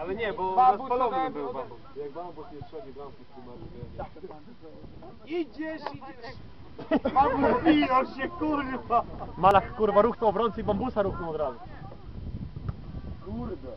Ale nie, bo Bambus rozpalony był ode- bambus. Jak bambus nie strzeli bramki w tym meczu, tak, Idziesz, idziesz. Bambus biją się, kurwa. Malach kurwa ruchnął obrońcy i bambusa ruchnął od razu. Kurde.